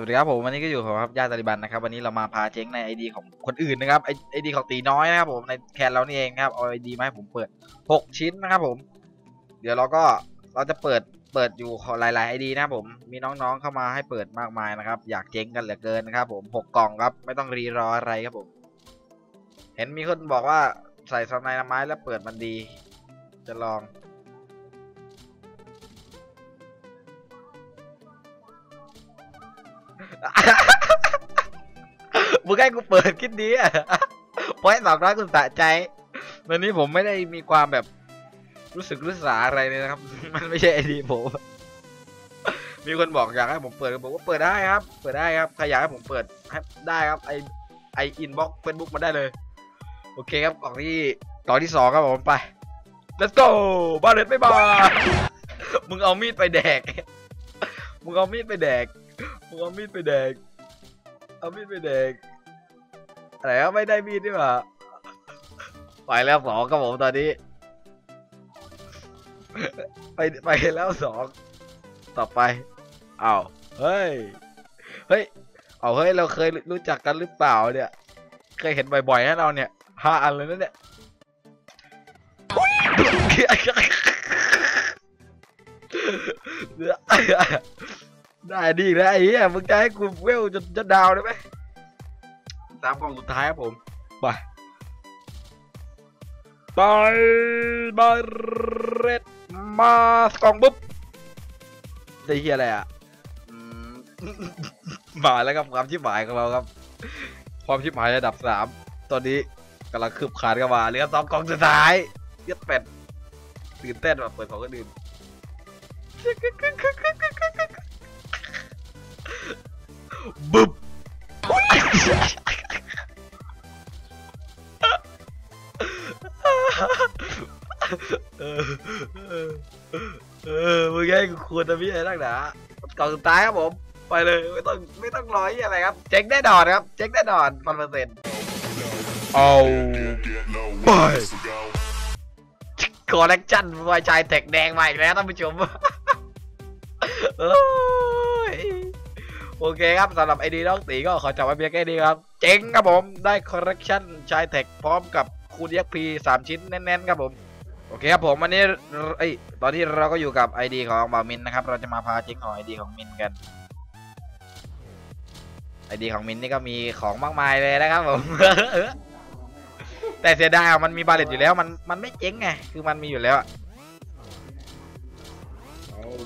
สวัสดีครับผมวันนี้ก็อยู่กับครับญาติตาลิบันนะครับวันนี้เรามาพาเจ๊งในไอดีของคนอื่นนะครับไอไอดีของตีน้อยนะครับผมใน clan เรานี่เองครับเอาไอดีมาให้ผมเปิด 6 ชิ้นนะครับผม เดี๋ยวเราก็เราจะเปิดเปิดอยู่หลายๆไอดีนะครับผมมีน้องๆเข้ามาให้เปิดมากมายนะครับ อยากเจ๊งกันเหลือเกินนะครับผมหกกล่องครับไม่ต้องรีรออะไรครับผม เห็นมีคนบอกว่าใส่สไนด์ไม้แล้วเปิดมันดี จะลอง มึงให้กูเปิดคิดดีอะพราะให้สองร้อยกูสะใจ วันนี้ผมไม่ได้มีความแบบรู้สึกรู้สาอะไรเลยนะครับ มันไม่ใช่ไอดีผม มีคนบอกอยากให้ผมเปิดบอกว่าเปิดได้ครับ เปิดได้ครับใครอยากให้ผมเปิดได้ครับ ไอไออินบ็อกเฟซบุ๊กมาได้เลย โอเคครับกล่องที่กล่องที่สองครับผมไป let's go บ้าเล็ดไม่บ้ามึงเอามีดไปแดก มึงเอามีดไปแดก มึงเอามีดไปแดก เอามีดไปแดกอะไรก็ไม่ได้มีดนี่หว่าไปแล้วสองครับผมตอนนี้ ไปไปแล้วสองต่อไปเอาเฮ้ย เฮ้ย เอาเฮ้ย เราเคยรู้จักกันหรือเปล่าเนี่ย เคยเห็นบ่อยๆนะเราเนี่ยห้าอันเลยนะเนี่ย ได้ดีนะไอ้เหี้ยมึงจะให้กูเวลจนจะดาวได้ไหมสามกล่องสุดท้ายครับผมไปไปบาเรตมาสกล่องปุ๊บจะเฮียอะไรอะอืมมาแล้วครับความชิบหายของเราครับ ความชิบหายระดับสามตอนนี้กำลังคืบคลานกันมาเหลือสองกล่องสุดท้ายเย็ดเป็ดตื่นเต้นว่ะเปิดของก็ดื่น เออเออมึงไงกูควรจะมีอะไรนักหนากล่องสุดท้ายครับผม ไปเลยไม่ต้องไม่ต้องรออะไรครับ เจ๊งแน่นอนครับ เจ๊งแน่นอนพันเปอร์เซ็นต์เอาไปคอลเลกชันวาย CheyTac แดงมาอีกแล้วท่านผู้ชมโอเคครับสำหรับไอดีน้องตีก็ขอจบไว้เพียงแค่นี้ครับ เจ๊งครับผมได้ collection CheyTac พร้อมกับคูณยักษ์พีสามชิ้นแน่นๆครับผม โอเคครับผมวันนี้เอ้ยตอนนี้เราก็อยู่กับไอดีของบ่าวมินนะครับ เราจะมาพาเจ๊งของไอดีของมินกันไอดีของมินนี่ก็มีของมากมายเลยนะครับผม แต่เสียดายอะมันมี Barrett อยู่แล้วมันมันไม่เจ๊งไงคือมันมีอยู่แล้วอะ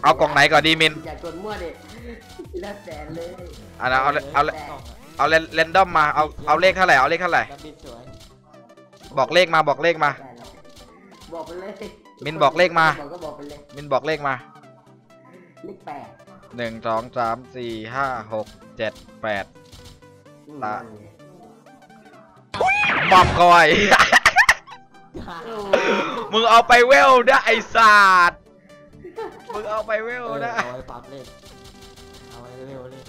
เอากล่องไหนก่อนดีมิน อย่ากดมั่วดิแล้วแสนเลยอันนั้นเอาเอาเอาเอา random มาเอาเอาเลขเท่าไหร่เอาเลขเท่าไหร่ดับบิดสวย บอกเลขมาบอกเลขมาได้แล้ว บอกไปเลยมินบอกเลขมา บอกก็บอกไปเลยมินบอกเลขมาเลขแปดหนึ่งสองสามสี่ห้าหกเจ็ดแปดอืมตาบับก่อยโอ้มึงเอาไปเวลนะไอ้สัตว์มึงเอาไปเวเอลอนะเอาไว้ปั๊มเล่นเอาไว้เร็วๆเล่น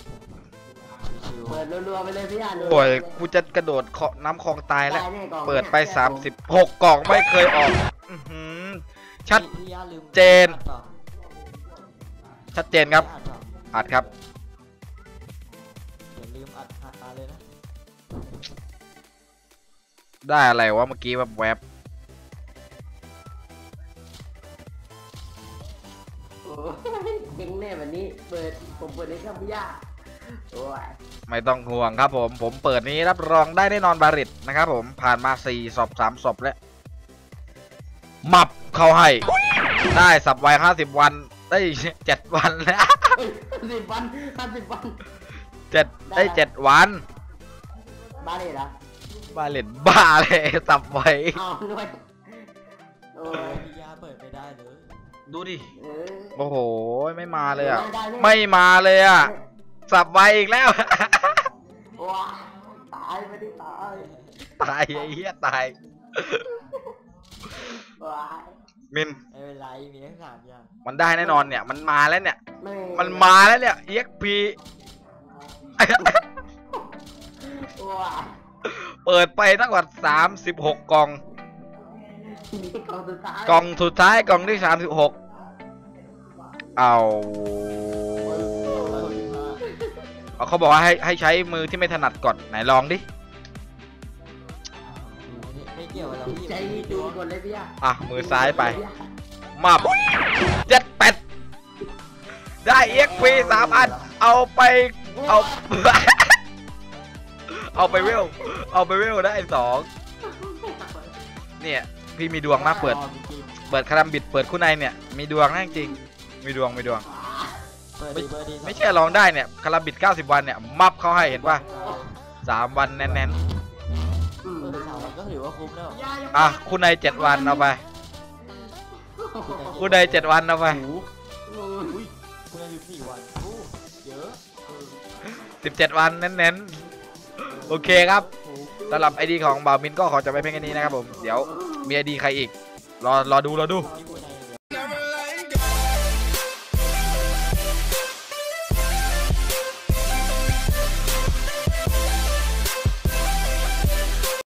ชิวเปิดรัวๆไปเลยพี่อ่านโอ้ยกูจะกระโดดเคาะน้ำคลองตายแล้วได้แน่กล่องเปิดไปนี่ยสามสิบหกกล่องไม่เคยออก อื้อหือๆชัดพี่ย่าลืมเจนอัดปล่าชัดเจนครับอัดเปล่าอัดครับอย่าลืมอัดอัดมาเลยนะ ได้อะไรวะเมื่อกี้แบบแวบโอ้ยเก่งแน่วันนี้เปิดผมเปิดให้ครับพี่ย่าโอ้ยไม่ต้องห่วงครับผม ผมเปิดนี้รับรองได้แน่นอนบาริตนะครับผมผ่านมาสี่ศพสามศพแล้ว มับเข้าให้ ได้สับไวห้าสิบวัน ได้เจ็ดวันแล้วเฮ้ยสิบวันห้าสิบวันเจ็ดได้เจ็ดวันบ้าเลยเหรอบาริตบ้าเลยสับไวเอาหน่อยโอ้เออยพี่ย่าเปิดไม่ได้เลยดูดิเออโอ้โห ไม่มาเลยอะได้ด้ไม่มาเลยอะ สับไวอีกแล้วว้าตายไม่ได้ตาย ตายไอ้เหี้ยตาย ว้ายมินไม่เป็นไรมีทั้งสามอย่าง มันได้แน่นอนเนี่ย มันมาแล้วเนี่ย ไม่มันมาแล้วเนี่ย EXP ว้ายเปิดไปตั้งกว่าสามสิบหกกล่อง นี่กล่องสุดท้ายกล่องสุดท้ายกล่องที่สามสิบหกเอาร้อยหกสิบห้าเอาเขาบอกว่าให้ให้ใช้มือที่ไม่ถนัดกดไหนลองดิไม่ เกี่ยวเราพี่ใจมีจูนก่อนเลยพี่อะ มือซ้ายไป มาเจ็ดแปดได้เอ็กพีสามอัน เอาไป เอา เอาไปเวล เอาไปเวลได้สอง เนี่ย พี่มีดวงมากเปิด เปิดคารัมบิด เปิดคู่ในเนี่ย มีดวงนะจริง มีดวง มีดวง ไม่ใช่ลองได้เนี่ยคาราบิด 90 วันเนี่ย มับเขาให้เห็นป่ะสามวันแน่นอืมเปิดสาม วันก็ถือว่าคุ้มแล้วๆอะคู่ใน7วันเอาไปคู่ใน7วันเอาไปโอ้โหอืมอุ้ยคุณอายุสี่วันโอ้เยอะเออ17วันเน้นๆ โอเคครับโอ้โหสำหรับไอดีของบ่าวมินก็ขอจบไปเพียงแค่นี้นะครับผม เดี๋ยวมีไอดีใครอีก รอรอดูรอดูพี่คุณ